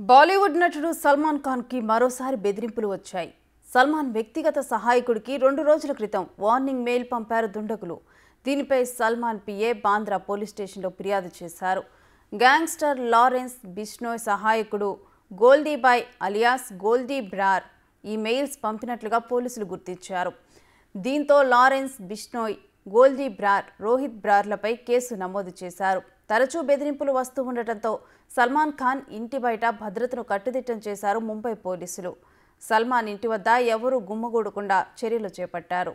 బాలీవుడ్ నటుడు సల్మాన్ ఖాన్కి మరోసారి బెదిరింపులు వచ్చాయి. సల్మాన్ వ్యక్తిగత సహాయకుడికి రెండు రోజుల క్రితం వార్నింగ్ మెయిల్ పంపారు దుండగులు. దీనిపై సల్మాన్ పిఏ బాంద్రా పోలీస్ స్టేషన్లో ఫిర్యాదు చేశారు. గ్యాంగ్స్టర్ లారెన్స్ బిష్నోయ్ సహాయకుడు గోల్దీబాయ్ అలియాస్ గోల్దీ బ్రార్ ఈ మెయిల్స్ పంపినట్లుగా పోలీసులు గుర్తించారు. దీంతో లారెన్స్ బిష్నోయ్ గోల్దీ బ్రార్ రోహిత్ బ్రార్లపై కేసు నమోదు చేశారు. తరచూ బెదిరింపులు వస్తూ ఉండటంతో సల్మాన్ ఖాన్ ఇంటి బయట భద్రతను కట్టుదిట్టం చేశారు ముంబై పోలీసులు. సల్మాన్ ఇంటి వద్ద ఎవరూ గుమ్మగూడకుండా చర్యలు చేపట్టారు.